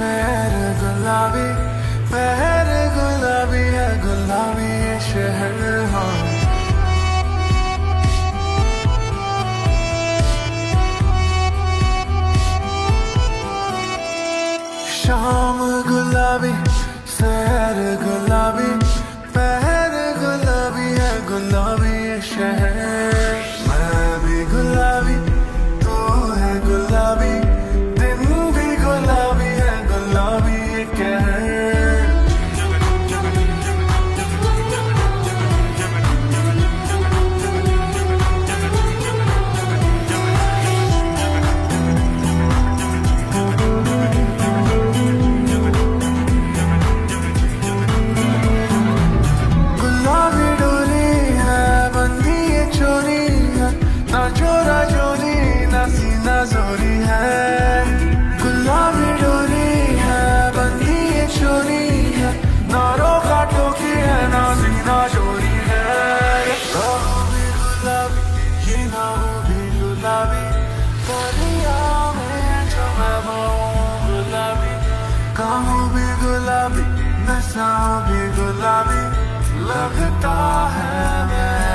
शहर गुलाबी पहर गुलाबी है गुलाबी ये शहर get कहूँ भी गुलाबी नशा भी गुलाबी लगता है मैं।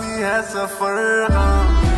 भी है सफर हम